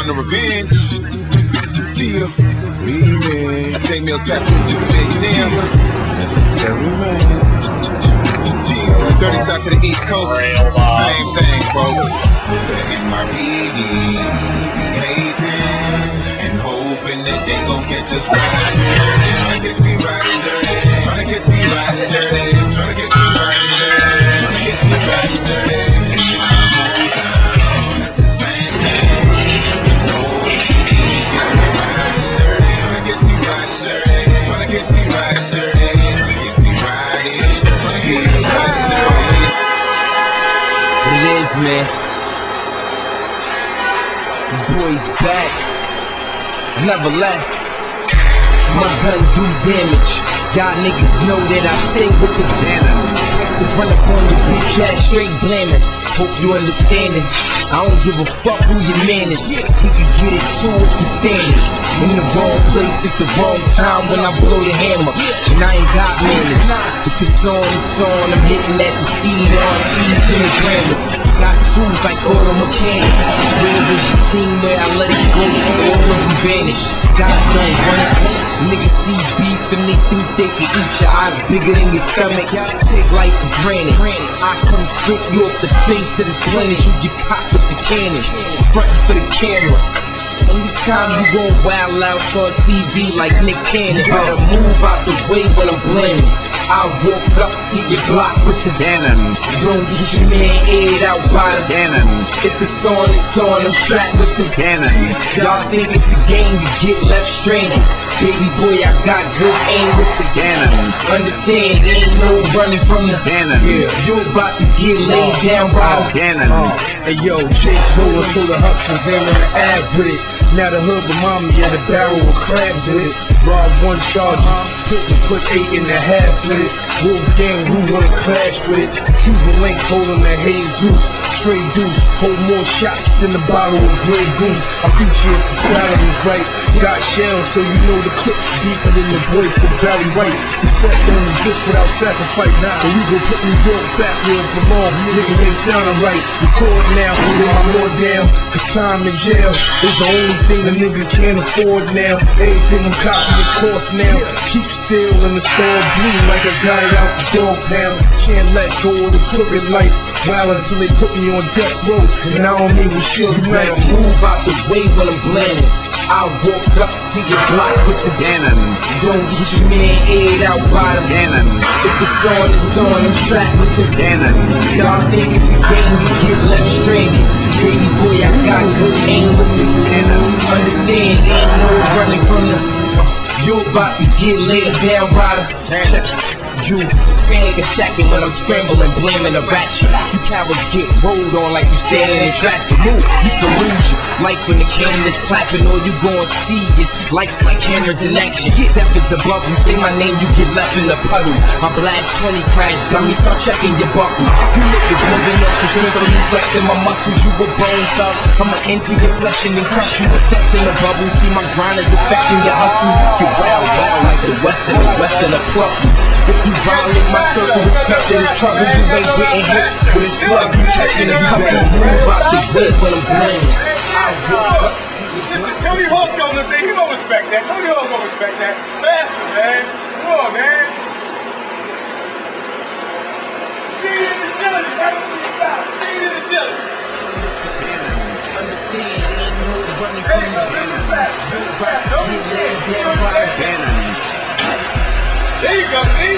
on the revenge. Deal. Remix. Take me a tap to super man. Deal. Dirty side to the east coast. Same thing, folks. In my PD, and hoping that they gon' catch us riding dirty. Tryna catch me riding dirty. Tryna catch me riding dirty. Man. The boy's back. Never left. My gun do damage. Y'all niggas know that I stay with the banner. Expect to run up on your bitch ass straight blaming. Hope you understand it. I don't give a fuck who your man is. He can get it too if you stand. In the wrong place at the wrong time when I blow the hammer. And I ain't got manners. If it's on, it's on. I'm hitting at the seed, RTs and the grammars. Got tools like auto mechanics. Is your team where I let it go? All of them vanish. Guys don't run it. Niggas see beef and they think they can eat your eyes bigger than your stomach. Take life for granted. I come straight you off the face of this planet. You get popped with the cannon. Frontin' for the cameras. Only time you gon' wild out on TV like Nick Cannon. Better move out the way when I'm blaming. I walk up to your block with the Cannon, don't get your man aired out by the cannon, If it's on, it's on, I'm strapped with the cannon, Y'all think it's a game, to get left stranded. Baby boy, I got good aim with the cannon, Understand, ain't no running from the cannon, Yeah, you about to get laid down by the cannon, Hey yo, Jake's rolling so the hustlers ain't on the ad with it. Now the hood remind me of the barrel with crabs in it. Rob one charges, put and put eight in the half with it. Wolf gang, who wanna clash with it? Cuban links holding the Jesus. Trade deuce, hold more shots than the bottle of Grey Goose. I feature if the salary's right. Got shells, so you know the clip's deeper than the voice of Barry White. Success don't exist without sacrifice. And we gon' put New York back where it belong. Niggas ain't sounding right. Record now, put my more down. Cause time in jail is the only thing a nigga can't afford now. Everything I'm copying costs now. Keep still and the all blue like a guy out the dog pound. Can't let go of the crooked life. While until they put me on death row. And I don't mean with shit You you move out the way when I'm blaming. I walk up to your block with the cannon, Don't get your man aired out by the cannon, If it's on, it's on, I'm strapped with the cannon, Y'all think it's a game, you get left stranded. Baby boy, I got good aim with the cannon, Understand, ain't no running from the. You about to get laid down the. You panic attacking when I'm scrambling, blaming the ratchet. You cowards get rolled on like you standing in traffic. Move, you lose your life when the camera's clapping. All you gon' see is lights like cameras in action. Get Death is above you. Say my name, you get left in the puddle. My blast 20 crash, dummy, start checking your buckle. You niggas living up the strength of me, flexing my muscles. You a bone thug. I'ma enter your flesh and then crush you. with Dust in the bubble. See my grind is affecting your hustle. You wild, wild like the west and the west and the pluck. If you violate my circle, expect that it's trouble. You ain't getting hit with it's slug. You catching a couple. Move out the way when I'm blaming. I walk up to your Listen, Tony Hawk don't know that. He don't respect that. Tony Hawk don't respect that. Faster, man. Come on, man. Agility. That's what it's about. Speed and agility. Understand, ain't no running from the This fast. This fast. Don't Get be laid scared. down the cannon, There you go, see?